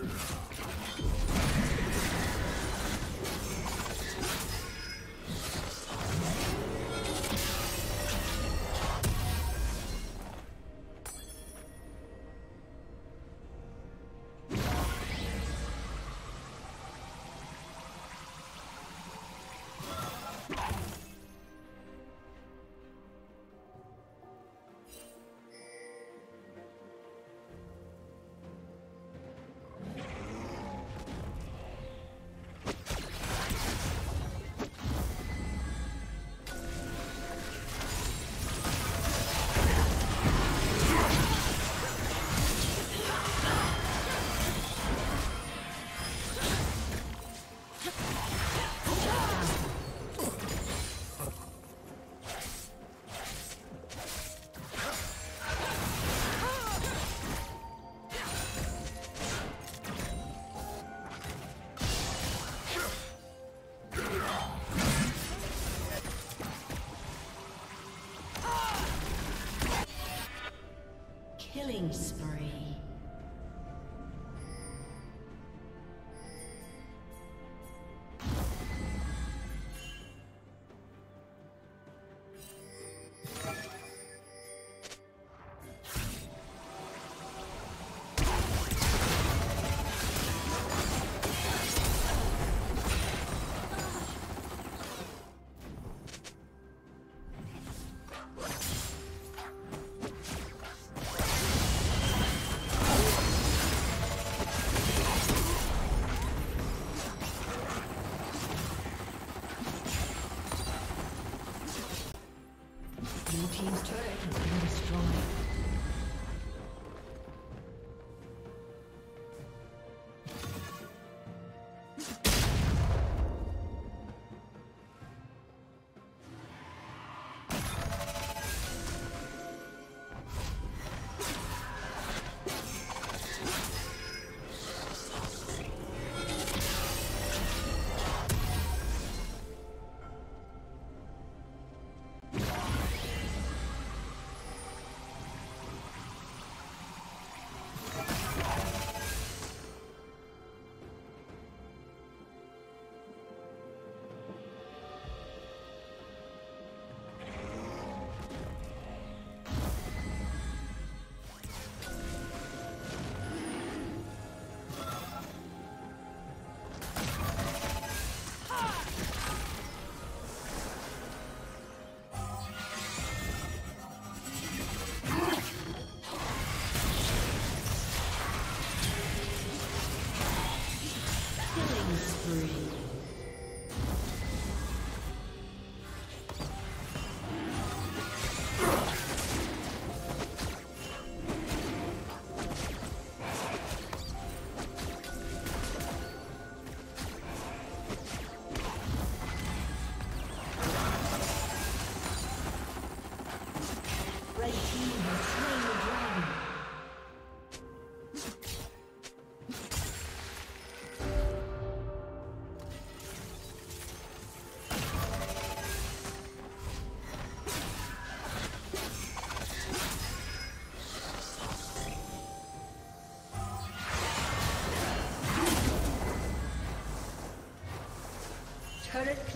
Yeah. Killing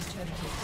Team's turret has